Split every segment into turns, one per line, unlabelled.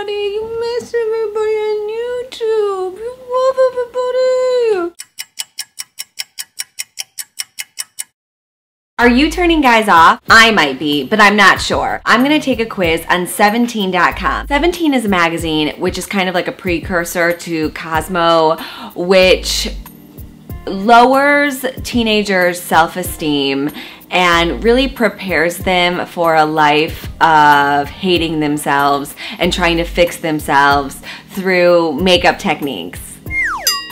everybody. You miss everybody on YouTube. You love everybody. Are you turning guys off? I might be, but I'm not sure. I'm gonna take a quiz on 17.com. 17 is a magazine which is kind of like a precursor to Cosmo, which lowers teenagers' self esteem and really prepares them for a life of hating themselves and trying to fix themselves through makeup techniques.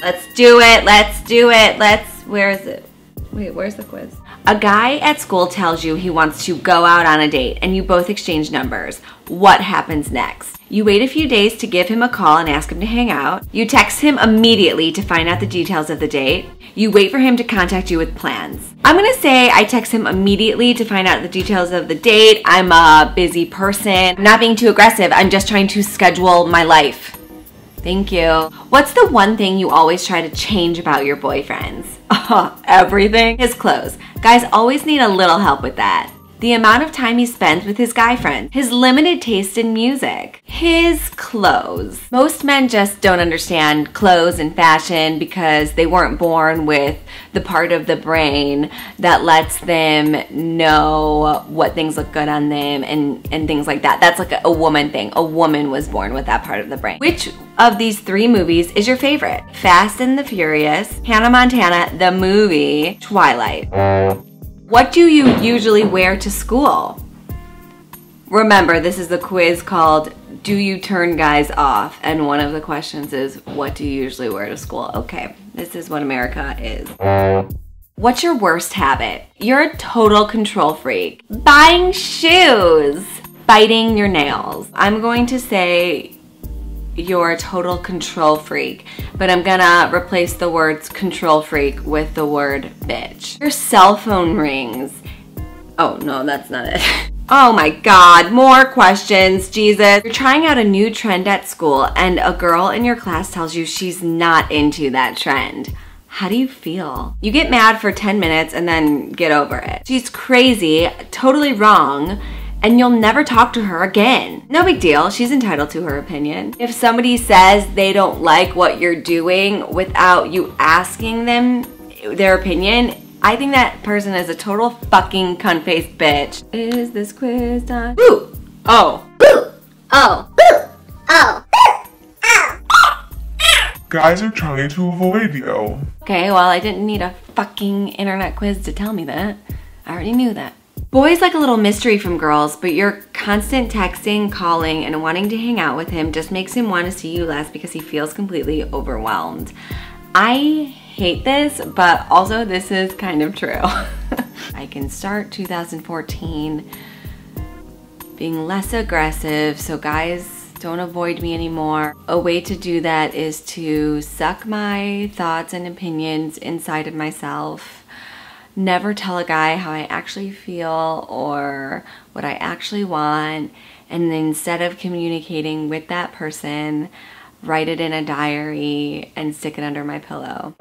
Let's do it, let's do it, let's, where is it? Wait, where's the quiz? A guy at school tells you he wants to go out on a date and you both exchange numbers. What happens next? You wait a few days to give him a call and ask him to hang out. You text him immediately to find out the details of the date. You wait for him to contact you with plans. I'm gonna say I text him immediately to find out the details of the date. I'm a busy person. I'm not being too aggressive. I'm just trying to schedule my life. Thank you. What's the one thing you always try to change about your boyfriends? Oh, everything. His clothes. Guys always need a little help with that the amount of time he spends with his guy friend, his limited taste in music, his clothes. Most men just don't understand clothes and fashion because they weren't born with the part of the brain that lets them know what things look good on them and, and things like that. That's like a, a woman thing. A woman was born with that part of the brain. Which of these three movies is your favorite? Fast and the Furious, Hannah Montana, the movie, Twilight. What do you usually wear to school? Remember, this is the quiz called Do You Turn Guys Off? And one of the questions is What do you usually wear to school? Okay, this is what America is. What's your worst habit? You're a total control freak. Buying shoes. Biting your nails. I'm going to say you're a total control freak. But I'm gonna replace the words control freak with the word bitch. Your cell phone rings. Oh, no, that's not it. Oh my god, more questions, Jesus. You're trying out a new trend at school and a girl in your class tells you she's not into that trend. How do you feel? You get mad for 10 minutes and then get over it. She's crazy, totally wrong, and you'll never talk to her again. No big deal, she's entitled to her opinion. If somebody says they don't like what you're doing without you asking them their opinion, I think that person is a total fucking cunt-faced bitch. Is this quiz time? Boo! Oh. Boo! Oh. Boo! Oh.
Guys are trying to avoid you.
Okay, well, I didn't need a fucking internet quiz to tell me that. I already knew that. Boys like a little mystery from girls, but your constant texting, calling, and wanting to hang out with him just makes him want to see you less because he feels completely overwhelmed. I hate this, but also this is kind of true. I can start 2014 being less aggressive so guys don't avoid me anymore. A way to do that is to suck my thoughts and opinions inside of myself never tell a guy how I actually feel or what I actually want. And instead of communicating with that person, write it in a diary and stick it under my pillow.